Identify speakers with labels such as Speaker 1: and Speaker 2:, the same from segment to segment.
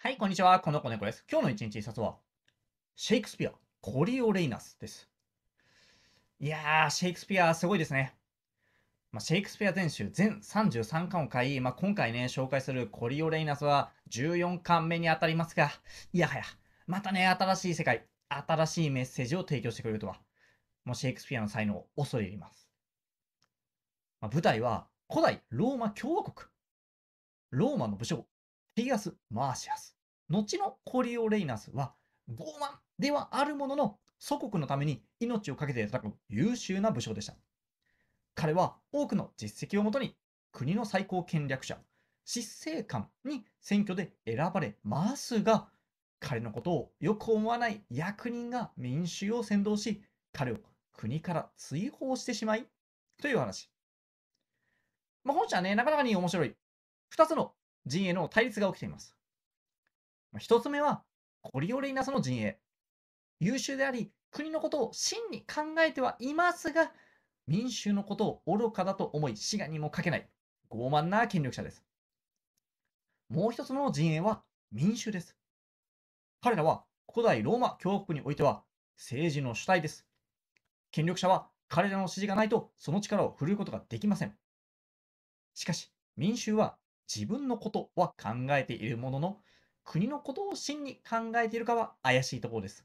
Speaker 1: はい、こんにちは。この子猫です。今日の一日一冊は、シェイクスピア、コリオレイナスです。いやー、シェイクスピア、すごいですね。まあ、シェイクスピア全集全33巻を買い、まあ、今回ね、紹介するコリオレイナスは14巻目にあたりますが、いやはや、またね、新しい世界、新しいメッセージを提供してくれるとは、もうシェイクスピアの才能を恐れ入ります。まあ、舞台は古代ローマ共和国。ローマの武将、ティアス・マーシアス。後のコリオ・レイナスは傲慢ではあるものの祖国のために命を懸けて戦う優秀な武将でした。彼は多くの実績をもとに国の最高権力者、執政官に選挙で選ばれますが、彼のことをよく思わない役人が民衆を扇動し、彼を国から追放してしまい、という話。まあ、本社はね、なかなかに面白い。二つの陣営の対立が起きています。一つ目は、コリオレイナスの陣営。優秀であり、国のことを真に考えてはいますが、民衆のことを愚かだと思い、志願にもかけない、傲慢な権力者です。もう一つの陣営は民衆です。彼らは古代ローマ共和国においては政治の主体です。権力者は彼らの指示がないとその力を振るうことができません。しかし、民衆は自分のことは考えているものの、国のことを真に考えているかは怪しいところです。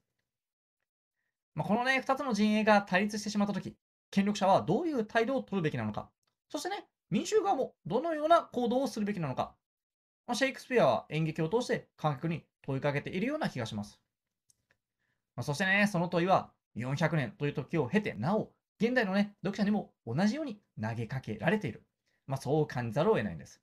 Speaker 1: まあ、このね、2つの陣営が対立してしまったとき、権力者はどういう態度を取るべきなのか、そしてね、民衆側もどのような行動をするべきなのか、まあ、シェイクスピアは演劇を通して観客に問いかけているような気がします。まあ、そしてね、その問いは400年という時を経て、なお、現代のね、読者にも同じように投げかけられている。まあ、そう感じざるを得ないんです。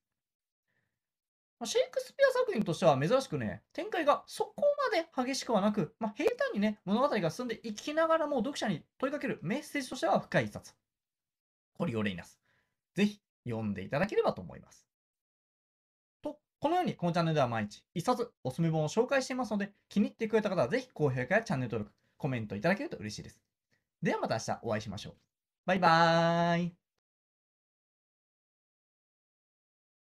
Speaker 1: シェイクスピア作品としては珍しくね、展開がそこまで激しくはなく、まあ、平坦にね、物語が進んでいきながらも読者に問いかけるメッセージとしては深い一冊。コリオレイナス。ぜひ読んでいただければと思います。と、このようにこのチャンネルでは毎日一冊おすすめ本を紹介していますので、気に入ってくれた方はぜひ高評価やチャンネル登録、コメントいただけると嬉しいです。ではまた明日お会いしましょう。バイバーイ。